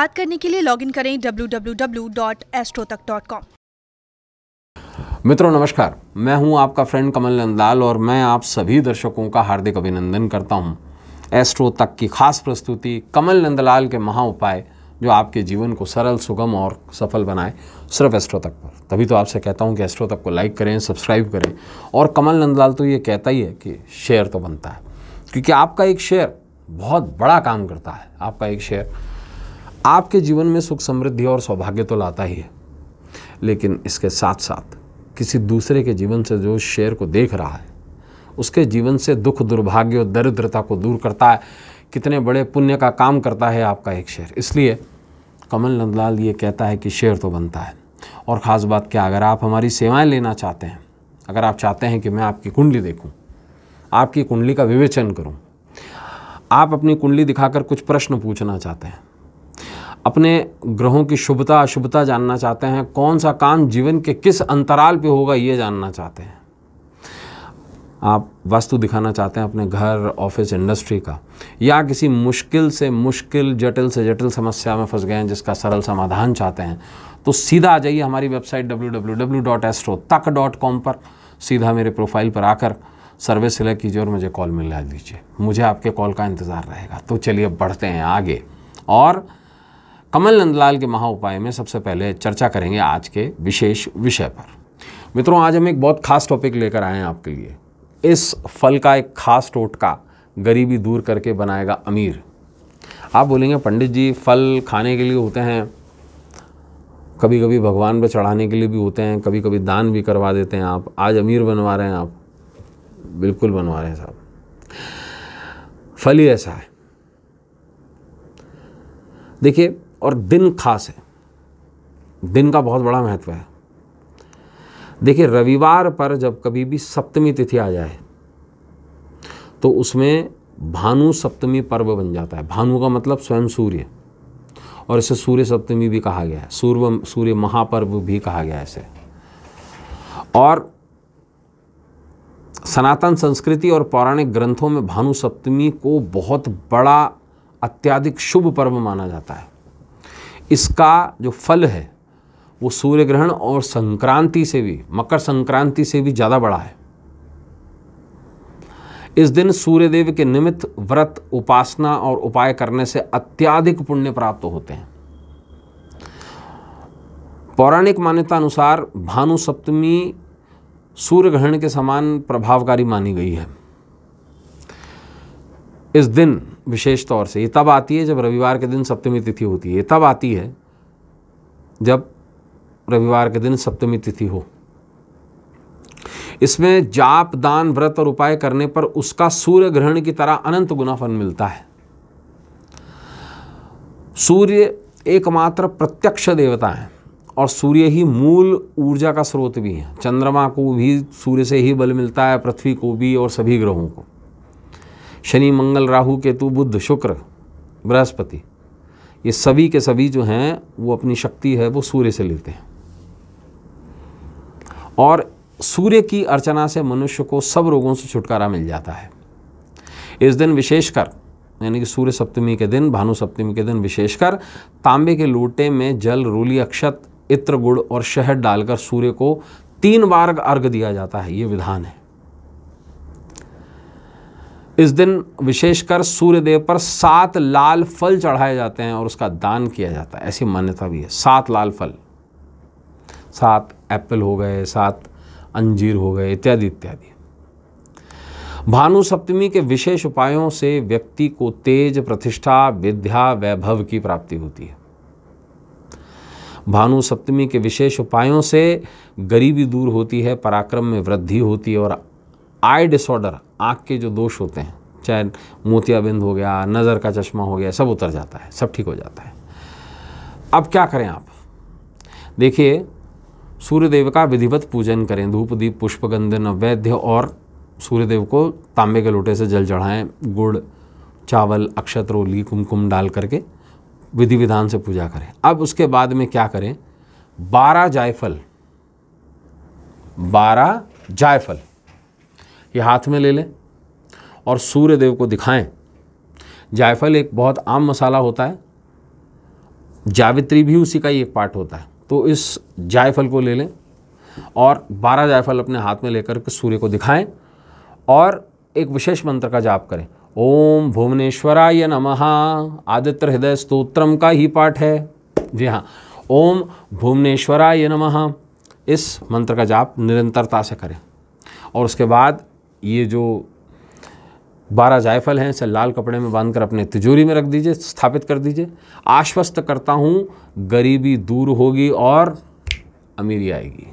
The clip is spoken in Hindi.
बात करने के लिए लॉगिन करें www.astrotak.com मित्रों, नमस्कार। मैं हूँ आपका फ्रेंड कमल नंदलाल और मैं आप सभी दर्शकों का हार्दिक अभिनंदन करता हूँ। एस्ट्रो तक की खास प्रस्तुति कमल नंदलाल के महा उपाय जो आपके जीवन को सरल, सुगम और सफल बनाए, सिर्फ़ एस्ट्रो तक पर। तभी तो आपसे कहता हूँ कि एस्ट्रो तक को लाइक करें सब्सक्राइब करें और कमल नंदलाल तो ये कहता ही है कि शेयर तो बनता है, क्योंकि आपका एक शेयर बहुत बड़ा काम करता है। आपका एक शेयर आपके जीवन में सुख समृद्धि और सौभाग्य तो लाता ही है। लेकिन इसके साथ साथ किसी दूसरे के जीवन से जो शेर को देख रहा है, उसके जीवन से दुख, दुर्भाग्य और दरिद्रता को दूर करता है। कितने बड़े पुण्य का काम करता है आपका एक शेर। इसलिए कमल नंदलाल ये कहता है कि शेर तो बनता है। और ख़ास बात क्या, अगर आप हमारी सेवाएँ लेना चाहते हैं, अगर आप चाहते हैं कि मैं आपकी कुंडली देखूँ, आपकी कुंडली का विवेचन करूँ, आप अपनी कुंडली दिखाकर कुछ प्रश्न पूछना चाहते हैं अपने ग्रहों की शुभता, अशुभता जानना चाहते हैं। कौन सा काम जीवन के किस अंतराल पे होगा, ये जानना चाहते हैं। आप वास्तु दिखाना चाहते हैं अपने घर, ऑफ़िस, इंडस्ट्री का। या किसी मुश्किल से मुश्किल, जटिल से जटिल समस्या में फंस गए हैं, जिसका सरल समाधान चाहते हैं तो सीधा आ जाइए हमारी वेबसाइट www.astro.tak.com पर। सीधा मेरे प्रोफ़ाइल पर आकर सर्विस सिलेक्ट कीजिए और मुझे कॉल मिला दीजिए। मुझे आपके कॉल का इंतज़ार रहेगा। तो चलिए बढ़ते हैं आगे। और कमल नंदलाल के महा उपाय में सबसे पहले चर्चा करेंगे आज के विशेष विषय पर। मित्रों, आज हम एक बहुत खास टॉपिक लेकर आए हैं आपके लिए। इस फल का एक खास टोटका गरीबी दूर करके बनाएगा अमीर। आप बोलेंगे, पंडित जी, फल खाने के लिए होते हैं कभी कभी भगवान पर चढ़ाने के लिए भी होते हैं कभी कभी दान भी करवा देते हैं आप। आज अमीर बनवा रहे हैं आप। बिल्कुल बनवा रहे हैं साहब। फल ही ऐसा है। देखिए और दिन खास है। दिन का बहुत बड़ा महत्व है। देखिए, रविवार पर जब कभी भी सप्तमी तिथि आ जाए तो उसमें भानु सप्तमी पर्व बन जाता है। भानु का मतलब स्वयं सूर्य, और इसे सूर्य सप्तमी भी कहा गया है। सूर्य सूर्य महापर्व भी कहा गया है इसे। और सनातन संस्कृति और पौराणिक ग्रंथों में भानु सप्तमी को बहुत बड़ा, अत्याधिक शुभ पर्व माना जाता है। इसका जो फल है, वो सूर्य ग्रहण और संक्रांति से भी, मकर संक्रांति से भी ज़्यादा बड़ा है। इस दिन सूर्यदेव के निमित्त व्रत, उपासना और उपाय करने से अत्याधिक पुण्य प्राप्त होते हैं। पौराणिक मान्यता अनुसार भानु सप्तमी सूर्य ग्रहण के समान प्रभावकारी मानी गई है। इस दिन विशेष तौर से, ये तब आती है जब रविवार के दिन सप्तमी तिथि होती है। ये तब आती है जब रविवार के दिन सप्तमी तिथि हो। इसमें जाप, दान, व्रत और उपाय करने पर उसका सूर्य ग्रहण की तरह अनंत गुना फल मिलता है। सूर्य एकमात्र प्रत्यक्ष देवता है और सूर्य ही मूल ऊर्जा का स्रोत भी है। चंद्रमा को भी सूर्य से ही बल मिलता है, पृथ्वी को भी और सभी ग्रहों को। शनि, मंगल, राहु, केतु बुद्ध शुक्र, बृहस्पति, ये सभी के सभी जो हैं, वो अपनी शक्ति है, वो सूर्य से लेते हैं। और सूर्य की अर्चना से मनुष्य को सब रोगों से छुटकारा मिल जाता है। इस दिन विशेषकर, यानी कि सूर्य सप्तमी के दिन, भानु सप्तमी के दिन विशेषकर, तांबे के लोटे में जल, रूली, अक्षत, इत्र, गुड़ और शहद डालकर सूर्य को तीन बार अर्घ दिया जाता है, ये विधान है। इस दिन विशेषकर सूर्यदेव पर सात लाल फल चढ़ाए जाते हैं और उसका दान किया जाता है। ऐसी मान्यता भी है। सात लाल फल। सात एप्पल हो गए, सात अंजीर हो गए, इत्यादि इत्यादि। भानु सप्तमी के विशेष उपायों से व्यक्ति को तेज प्रतिष्ठा, विद्या, वैभव की प्राप्ति होती है। भानु सप्तमी के विशेष उपायों से गरीबी दूर होती है, पराक्रम में वृद्धि होती है और आई डिसऑर्डर आँख के जो दोष होते हैं, चाहे मोतियाबिंद हो गया, नज़र का चश्मा हो गया, सब उतर जाता है, सब ठीक हो जाता है। अब क्या करें आप? देखिए, सूर्यदेव का विधिवत पूजन करें, धूप, दीप, पुष्पगंध, नैवेद्य और सूर्यदेव को तांबे के लोटे से जल चढ़ाएँ, गुड़, चावल, अक्षत, रोली, कुमकुम डाल करके विधि विधान से पूजा करें। अब उसके बाद में क्या करें? बारह जायफल बारह जायफल। ये हाथ में ले लें और सूर्य देव को दिखाएँ। जायफल एक बहुत आम मसाला होता है। जावित्री भी उसी का ही एक पार्ट होता है। तो इस जायफल को ले लें और बारह जायफल अपने हाथ में लेकर के सूर्य को दिखाएँ और एक विशेष मंत्र का जाप करें। ओम भुवनेश्वराय नमः। आदित्य हृदय स्तोत्रम का ही पाठ है। जी हाँ ओम भुवनेश्वराय नमः। इस मंत्र का जाप निरंतरता से करें और उसके बाद ये जो बारह जायफल हैं, इसे लाल कपड़े में बांधकर अपने तिजोरी में रख दीजिए, स्थापित कर दीजिए। आश्वस्त करता हूँ, गरीबी दूर होगी और अमीरी आएगी।